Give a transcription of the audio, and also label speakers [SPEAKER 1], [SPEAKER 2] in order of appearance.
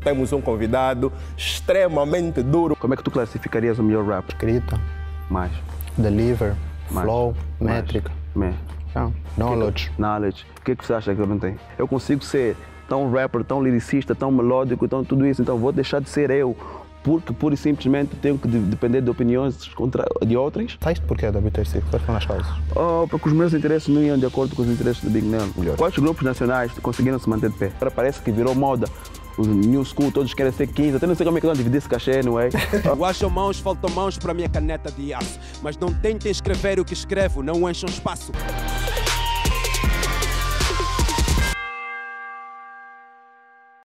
[SPEAKER 1] Temos um convidado extremamente duro.
[SPEAKER 2] Como é que tu classificarias o melhor rap?
[SPEAKER 3] Escrita,
[SPEAKER 2] Mais.
[SPEAKER 3] deliver,
[SPEAKER 2] Mais.
[SPEAKER 3] flow,
[SPEAKER 2] Mais.
[SPEAKER 3] métrica,
[SPEAKER 2] Me.
[SPEAKER 3] yeah, knowledge.
[SPEAKER 2] Knowledge. O que, é que você acha que eu não tenho? Eu consigo ser tão rapper, tão lyricista, tão melódico, tão tudo isso, então vou deixar de ser eu. Porque pura e simplesmente tenho que de- depender de opiniões contra, de outras.
[SPEAKER 3] Sabes porquê da BTC? Quais foram as causas?
[SPEAKER 2] Oh, porque os meus interesses não iam de acordo com os interesses do Big.
[SPEAKER 3] Melhor.
[SPEAKER 2] Quais grupos nacionais conseguiram se manter de pé? Agora parece que virou moda. Os new school todos querem ser 15. Até não sei como é que vão dividir esse cachê, não é?
[SPEAKER 4] Eu acho mãos, faltam mãos para minha caneta de aço. Mas não tentem escrever o que escrevo, não encham espaço.